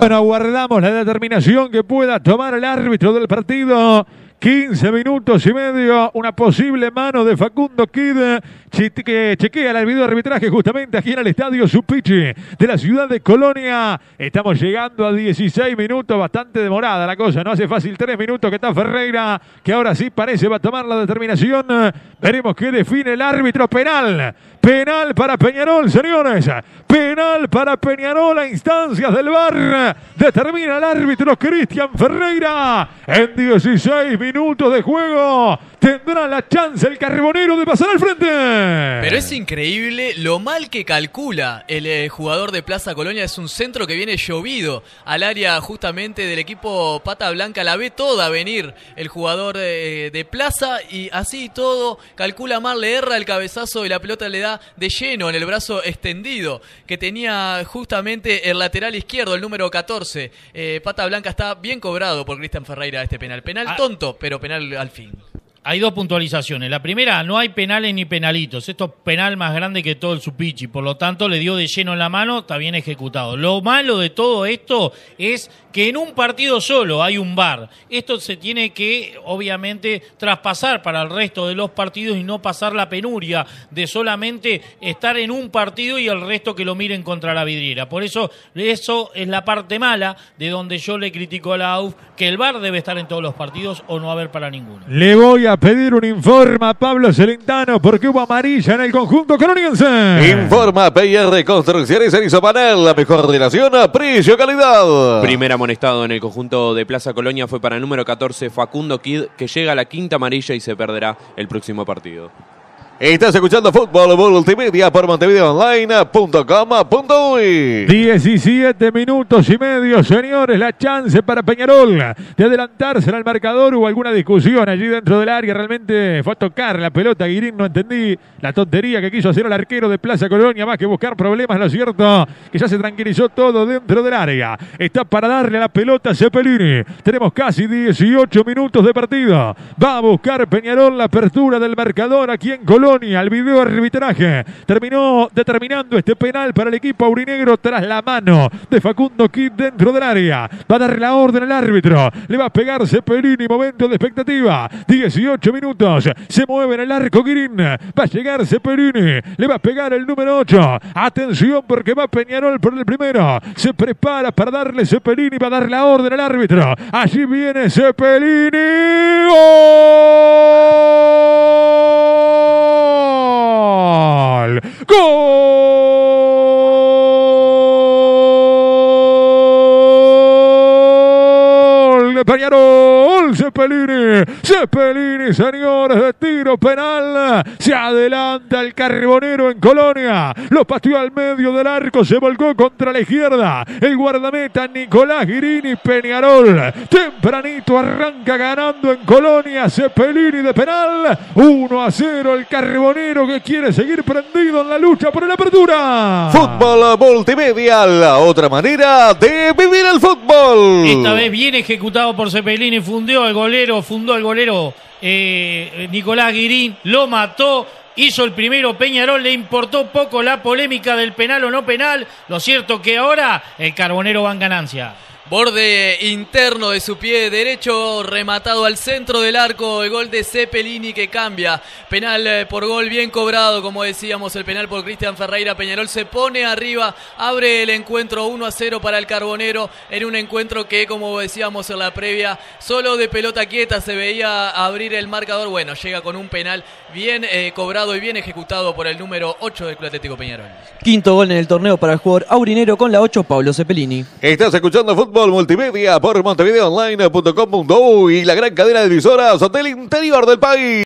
Bueno, aguardamos la determinación que pueda tomar el árbitro del partido. 15 minutos y medio, una posible mano de Facundo Kid que chequea el video de arbitraje justamente aquí en el estadio Supichi de la ciudad de Colonia. Estamos llegando a 16 minutos, bastante demorada la cosa, no hace fácil 3 minutos que está Ferreira, que ahora sí parece va a tomar la determinación. Veremos qué define el árbitro penal. Penal para Peñarol, señores. Penal para Peñarol a instancias del bar. Determina el árbitro Cristian Ferreira en 16 minutos de juego tendrá la chance el carbonero de pasar al frente. Pero es increíble lo mal que calcula el eh, jugador de Plaza Colonia. Es un centro que viene llovido al área justamente del equipo Pata Blanca. La ve toda venir el jugador eh, de Plaza y así todo calcula mal, le erra el cabezazo y la pelota le da de lleno en el brazo extendido que tenía justamente el lateral izquierdo, el número 14. Eh, Pata Blanca está bien cobrado por Cristian Ferreira este penal. Penal ah. tonto, pero penal al fin hay dos puntualizaciones. La primera, no hay penales ni penalitos. Esto es penal más grande que todo el Supichi. Por lo tanto, le dio de lleno en la mano, está bien ejecutado. Lo malo de todo esto es que en un partido solo hay un bar. Esto se tiene que, obviamente, traspasar para el resto de los partidos y no pasar la penuria de solamente estar en un partido y el resto que lo miren contra la vidriera. Por eso, eso es la parte mala de donde yo le critico a la AUF, que el bar debe estar en todos los partidos o no haber para ninguno. Le voy a pedir un informe a Pablo Celentano porque hubo amarilla en el conjunto canoniense. Informa PR Construcciones en Panel, la mejor relación a precio calidad. Primer amonestado en el conjunto de Plaza Colonia fue para el número 14 Facundo Kid que llega a la quinta amarilla y se perderá el próximo partido. Estás escuchando Fútbol Multimedia por montevideoonline.com.uy 17 minutos y medio, señores. La chance para Peñarol de adelantarse al marcador. Hubo alguna discusión allí dentro del área. Realmente fue a tocar la pelota. Guirín no entendí la tontería que quiso hacer el arquero de Plaza Colonia. Más que buscar problemas, lo cierto, que ya se tranquilizó todo dentro del área. Está para darle la pelota a Cepelini. Tenemos casi 18 minutos de partido. Va a buscar Peñarol la apertura del marcador aquí en Colonia al video arbitraje. Terminó determinando este penal para el equipo aurinegro tras la mano de Facundo Kid dentro del área. Va a dar la orden al árbitro. Le va a pegar Cepelini. Momento de expectativa. 18 minutos. Se mueve en el arco Guirín. Va a llegar Cepelini. Le va a pegar el número 8. Atención porque va Peñarol por el primero. Se prepara para darle Cepelini. Va a dar la orden al árbitro. Allí viene Cepelini. gol. Gol de Peñarol. Cepelini. Cepelini, señores, de tiro penal. Se adelanta el carbonero en Colonia. Lo pateó al medio del arco. Se volcó contra la izquierda. El guardameta Nicolás Girini Peñarol. Tempranito arranca ganando en Colonia. Cepelini de penal. 1 a 0 el carbonero que quiere seguir prendido en la lucha por la apertura. Fútbol multimedia, la otra manera de vivir el fútbol. Esta vez bien ejecutado por Cepelini. Fundió el golero, fundó el golero eh, Nicolás Guirín. Lo mató hizo el primero Peñarol, le importó poco la polémica del penal o no penal. Lo cierto que ahora el Carbonero va en ganancia. Borde interno de su pie derecho, rematado al centro del arco, el gol de Cepelini que cambia. Penal eh, por gol bien cobrado, como decíamos, el penal por Cristian Ferreira. Peñarol se pone arriba, abre el encuentro 1 a 0 para el Carbonero, en un encuentro que, como decíamos en la previa, solo de pelota quieta se veía abrir el marcador. Bueno, llega con un penal bien eh, cobrado y bien ejecutado por el número 8 del Club Atlético Peñarol. Quinto gol en el torneo para el jugador aurinero con la 8, Pablo Cepelini. Estás escuchando fútbol multimedia por montevideoonline.com.u y la gran cadena de emisoras del interior del país.